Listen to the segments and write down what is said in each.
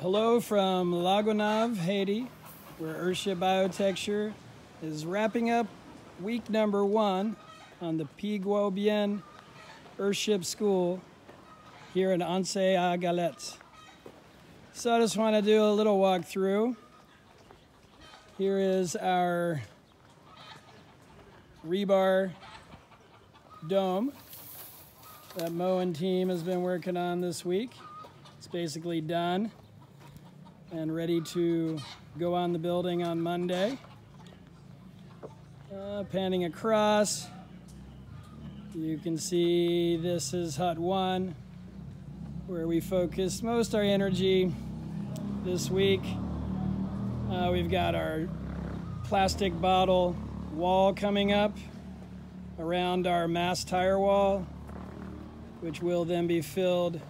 Hello from La Gonave, Haiti, where Earthship Biotecture is wrapping up week number one on the Piguo Bien Earthship School here in Anse à Galette. So I just want to do a little walkthrough. Here is our rebar dome that Mo and team has been working on this week. It's basically done and ready to go on the building on Monday. Uh, panning across, you can see this is hut one, where we focus most our energy this week. Uh, we've got our plastic bottle wall coming up around our mass tire wall, which will then be filled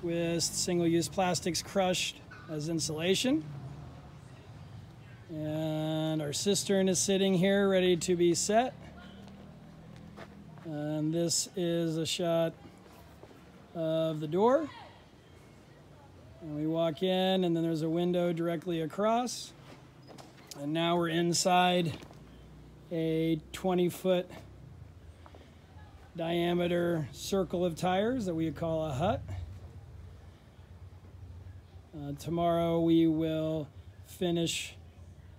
with single-use plastics crushed as insulation. And our cistern is sitting here ready to be set. And this is a shot of the door. And we walk in, and then there's a window directly across. And now we're inside a 20 foot diameter circle of tires that we call a hut. Uh, tomorrow we will finish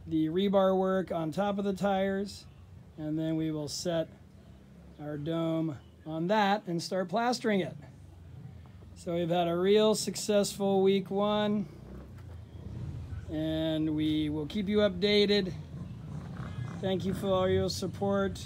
the rebar work on top of the tires and then we will set our dome on that and start plastering it. So we've had a real successful week one and we will keep you updated. Thank you for all your support.